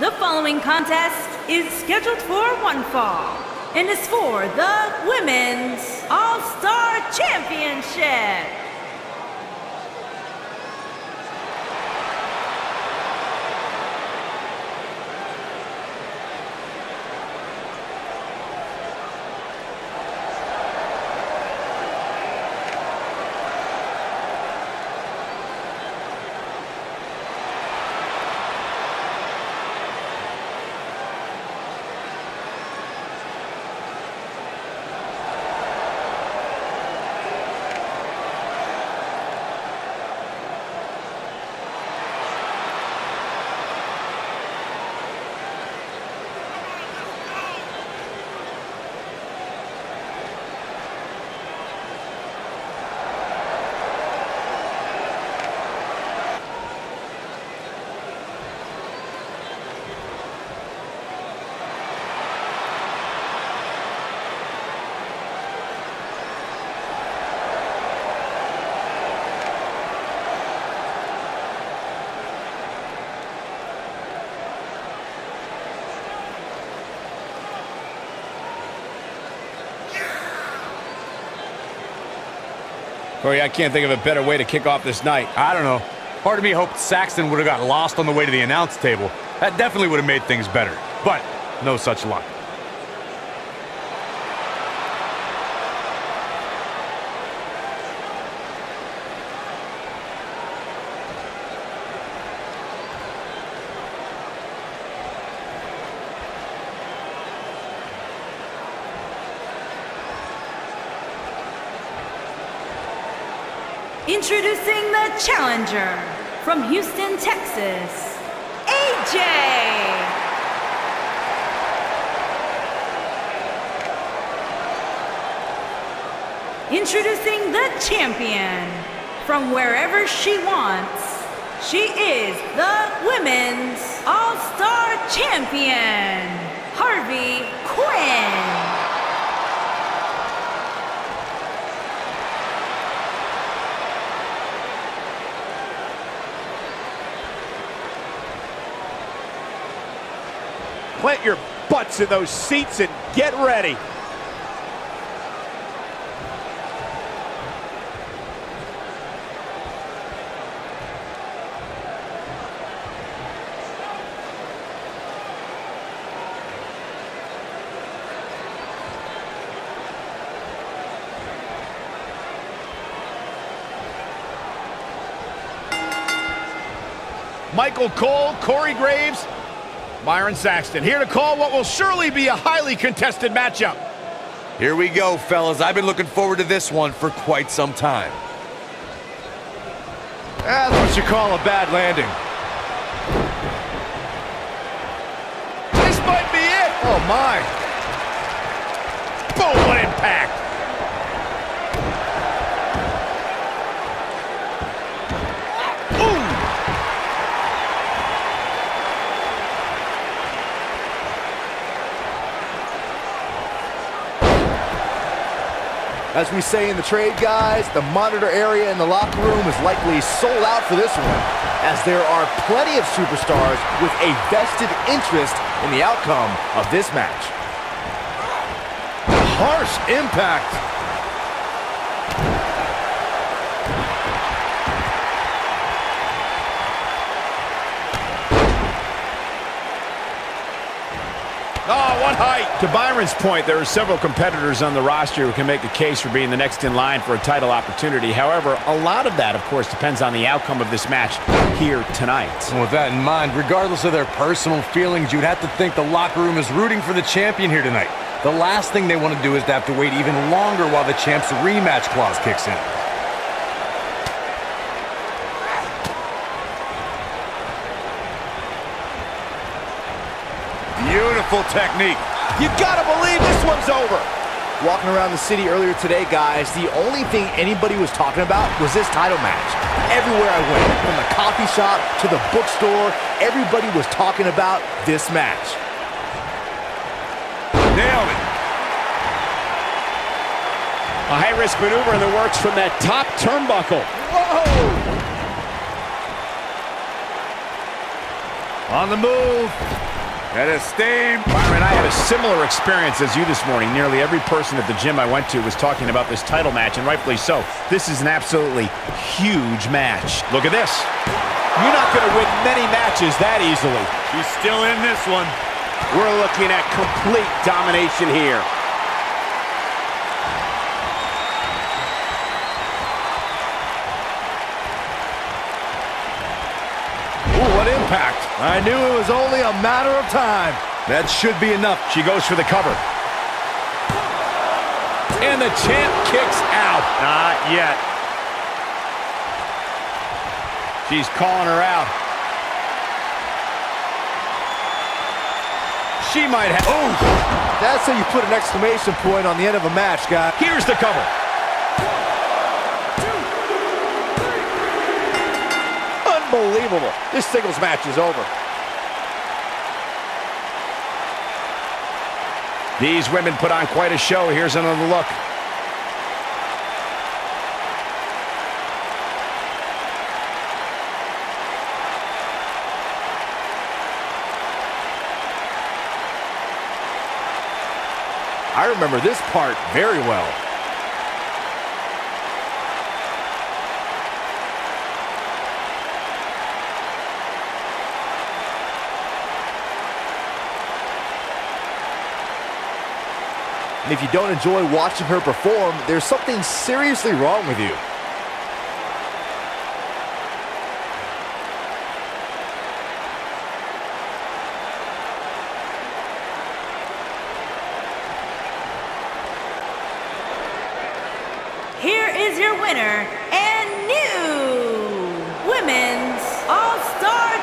The following contest is scheduled for one fall and is for the Women's All-Star Championship. Corey, I can't think of a better way to kick off this night. I don't know. Part of me hoped Saxton would have got lost on the way to the announce table. That definitely would have made things better. But no such luck. Introducing the challenger from Houston, Texas, AJ. Introducing the champion from wherever she wants. She is the Women's All-Star Champion, Harley Quinn. Plant your butts in those seats and get ready. Michael Cole, Corey Graves, Byron Saxton here to call what will surely be a highly contested matchup. Here we go, fellas. I've been looking forward to this one for quite some time. Ah, That's what you call a bad landing. This might be it. Oh, my. Boom, what impact. As we say in the trade, guys, the monitor area in the locker room is likely sold out for this one, as there are plenty of superstars with a vested interest in the outcome of this match. Harsh impact. What height. To Byron's point, there are several competitors on the roster who can make a case for being the next in line for a title opportunity. However, a lot of that, of course, depends on the outcome of this match here tonight. And with that in mind, regardless of their personal feelings, you'd have to think the locker room is rooting for the champion here tonight. The last thing they want to do is to have to wait even longer while the champ's rematch clause kicks in. Beautiful technique. You gotta believe this one's over. Walking around the city earlier today, guys, the only thing anybody was talking about was this title match. Everywhere I went, from the coffee shop to the bookstore, everybody was talking about this match. Nailed it. A high-risk maneuver in the works from that top turnbuckle. On the move. That is Steve. Byron, I had a similar experience as you this morning. Nearly every person at the gym I went to was talking about this title match, and rightfully so. This is an absolutely huge match. Look at this. You're not going to win many matches that easily. She's still in this one. We're looking at complete domination here. Impact. I knew it was only a matter of time. That should be enough. She goes for the cover. And the champ kicks out. Not yet. She's calling her out. She might have... Oh! That's how you put an exclamation point on the end of a match, guy. Here's the cover. Unbelievable. This singles match is over. These women put on quite a show. Here's another look. I remember this part very well. And if you don't enjoy watching her perform, there's something seriously wrong with you. Here is your winner and new Women's All-Star